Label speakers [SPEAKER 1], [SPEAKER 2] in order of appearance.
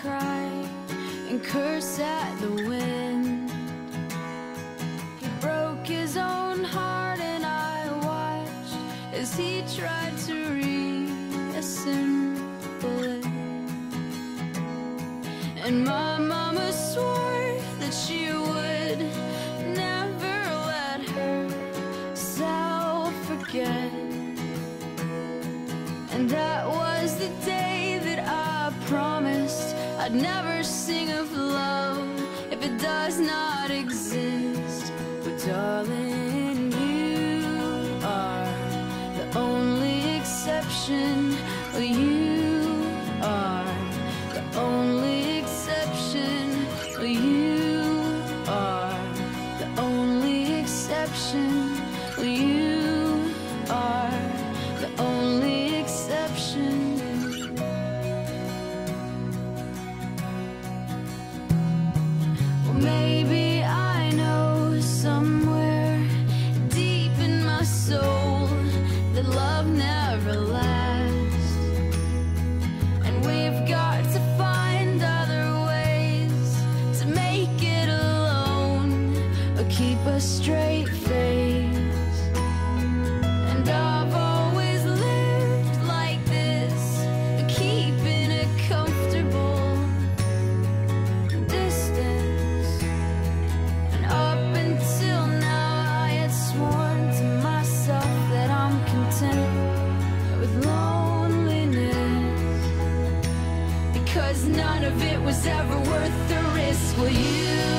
[SPEAKER 1] cry and curse at the wind. He broke his own heart, and I watched as he tried to reassemble it. And my mama swore that she would never let herself forget. And that was the day. I'd never sing of love if it does not exist. But darling, you are the only exception. You keep a straight face. None of it was ever worth the risk. Will you?